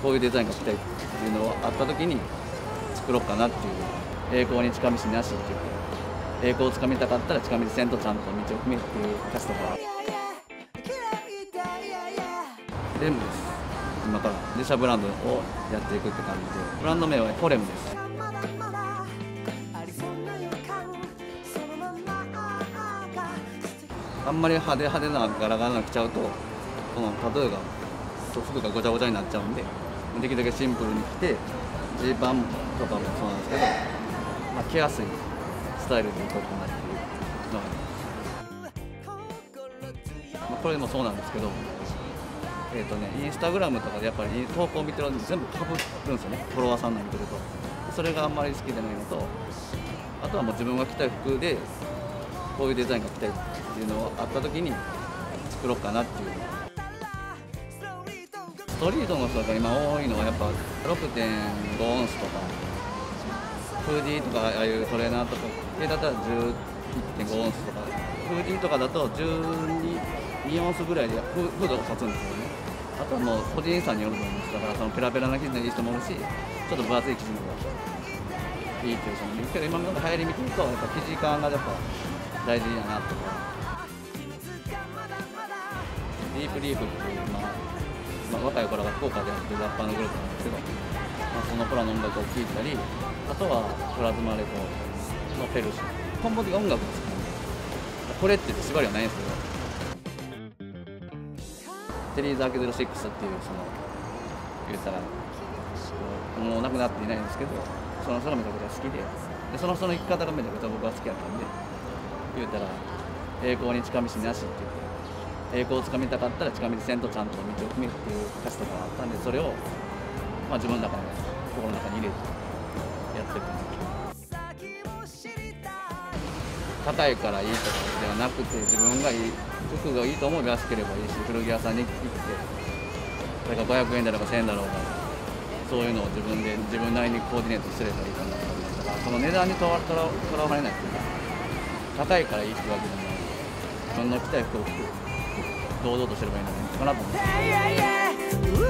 こういうデザインが着たいっていうのがあった時に作ろうかなっていう栄光に近道なしって言って栄光をつかみたかったら近道せんとちゃんと道を踏めっていう歌詞とか全部です今から自社ブランドをやっていくって感じでブランド名はフォレムですあんまり派手派手なガラガラなの着ちゃうとこのタトゥーが服がごちゃごちゃになっちゃうんでできるだけシンプルに着てジーパンとかもそうなんですけど、まあ、着やすいスタイルでいこうかなっていうのがあります、まあ、これもそうなんですけどえーとね、インスタグラムとかでやっぱり投稿見てるんで全部かぶるんですよね。フォロワーさんなん見てると。それがあんまり好きじゃないのとあとはもう自分が着たい服でこういうデザインが着たいっていうのがあった時に作ろうかなっていう。ストリートの人が今多いのはやっぱ6.5オンスとかフーディーとかああいうトレーナーとか系だったら11.5オンスとかフーディーとかだと12オンスぐらいでフードが立つんですよね。あとはもう個人差によると思うんです。だからそのペラペラな生地のいい人もおるしちょっと分厚い生地の方がいいっていう人もいる。けど今の流行り見てるとやっぱ生地感がやっぱ大事やなとかディープリーフっていう、まあまあ、若い頃が福岡でやってるラッパーのグループなんですけど、まあ、その頃の音楽を聴いたりあとはプラズマレコのペルシー根本的に音楽が好きなんでこれって縛りはないんですけどテリーズ・アーケゼロ6っていうその言ったらもう亡くなっていないんですけどその人がめちゃくちゃ好きででその人の生き方がめちゃくちゃ僕は好きやったんで言うたら栄光に近道なしって言って栄光をつかみたかったら近道せんとちゃんと道を踏めっていう歌詞とかがあったんでそれを、まあ、自分の中に心の中に入れてやってる高いからいいとかではなくて自分がいい服がいいと思う安ければいいし古着屋さんに行ってそれが500円だろうが1000円だろうがそういうのを自分で自分なりにコーディネートすればいいかなと思いますからその値段にとらとらとらわれないっていうか高いからいいってわけでもない自分の着たい服を着て堂々とすればいいんじゃないかなと思います。